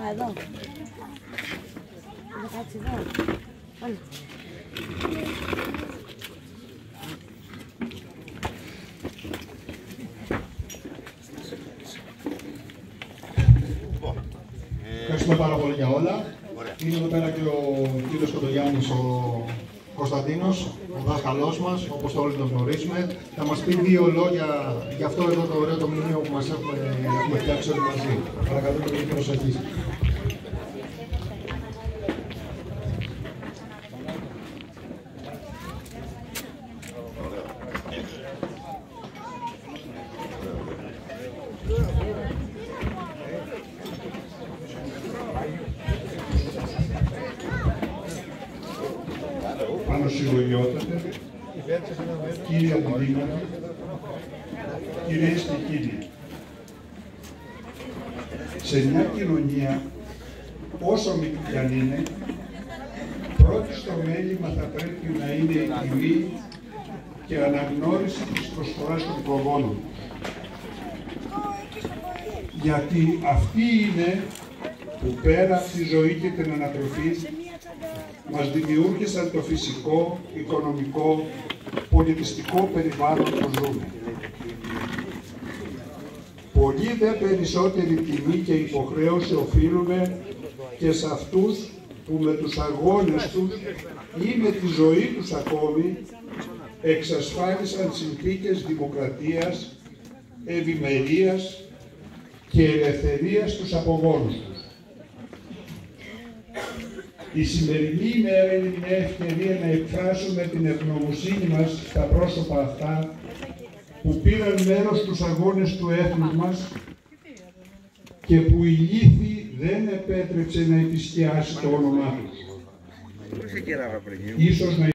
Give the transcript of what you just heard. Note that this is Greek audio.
Α, εδώ. Θα κάτσει εδώ. Πάμε. Ευχαριστούμε πάρα πολύ για όλα. Είναι εδώ πέρα και ο κύριος Κοντογιάννης, ο Κωνσταντίνος, ο δάσκαλός μας, όπως όλοι τον γνωρίζουμε. Θα μας πει δύο λόγια για αυτό εδώ το ωραίο το μνημείο που μας έχουμε, έχουμε φτιάξει όλοι μαζί. Παρακαλώ την προσοχής σας. πάνω συλλογιότατε, κύριε Αντιδήμαρχε, κυρίες και κύριοι. Σε μια κοινωνία, όσο μικρή κι αν είναι, πρώτη στο μέλημα θα πρέπει να είναι η τιμή και αναγνώριση της προσφοράς των προγόνων. Γιατί αυτή είναι που πέρα από τη ζωή και την ανατροφή μας δημιούργησαν το φυσικό, οικονομικό, πολιτιστικό περιβάλλον που ζούμε. Πολύ δε περισσότερη τιμή και υποχρέωση οφείλουμε και σε αυτούς που με τους αγώνες τους ή με τη ζωή τους ακόμη εξασφάλισαν συνθήκες δημοκρατίας, ευημερίας και ελευθερίας στους απογόνους τους. Η σημερινή ημέρα είναι μια ευκαιρία να εκφράσουμε την ευγνωμοσύνη μας στα πρόσωπα αυτά που πήραν μέρος στους αγώνες του έθνους μας και που η λύθη δεν επέτρεψε να επισκιάσει το όνομά τους. Ίσως να